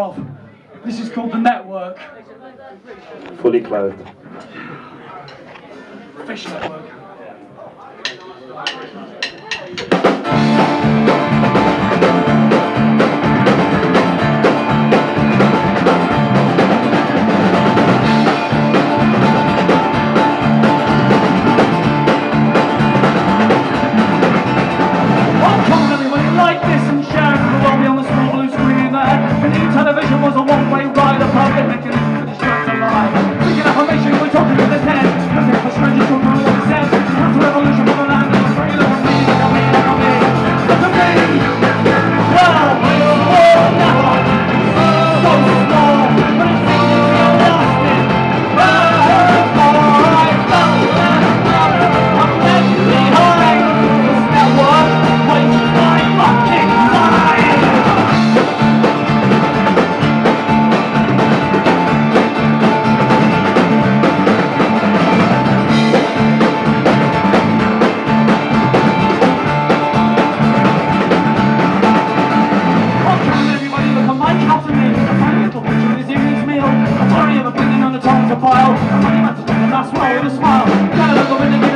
Off. This is called The Network. Fully clothed. Fish Network. Making this for the stress of life we're talking to the test Prepare for strangers to move And I smile with a smile. Gotta look up in the